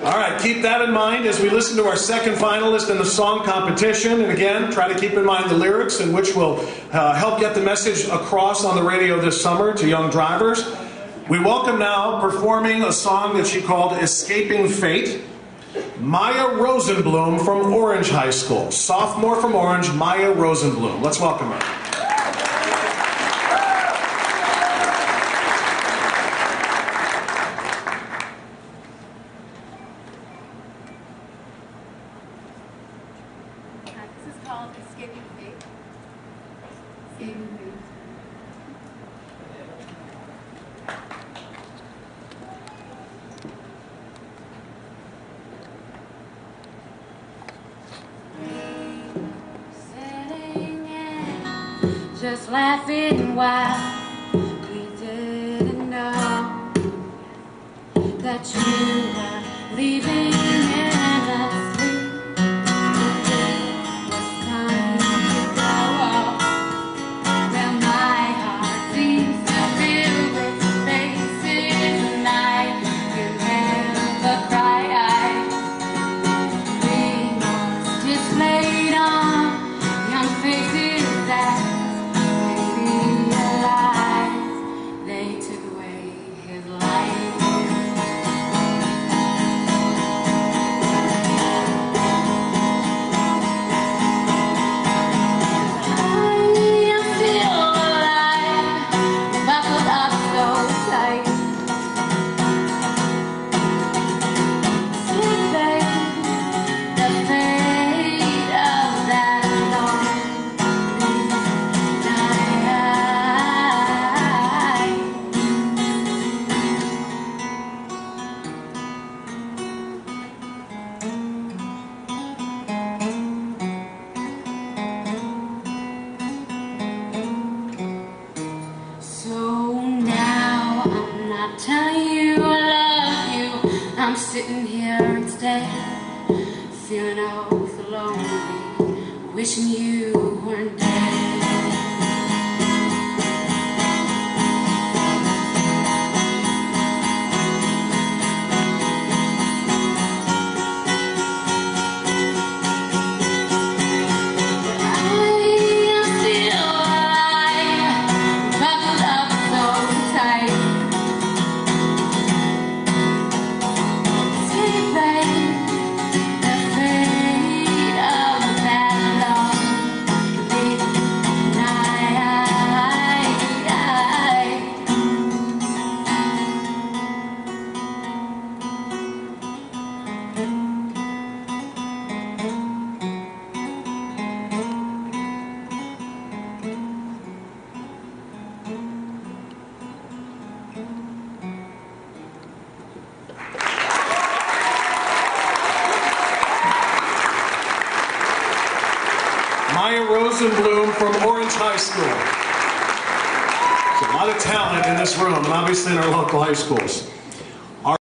All right, keep that in mind as we listen to our second finalist in the song competition. And again, try to keep in mind the lyrics, and which will uh, help get the message across on the radio this summer to young drivers. We welcome now performing a song that she called Escaping Fate. Maya Rosenblum from Orange High School. Sophomore from Orange, Maya Rosenblum. Let's welcome her. This is called Escaping Fate. Fate. Just laughing while we didn't know that you were leaving Displayed on young faces sitting here instead, feeling awful lonely, wishing you weren't Maya Rosenblum from Orange High School. There's a lot of talent in this room, and obviously in our local high schools.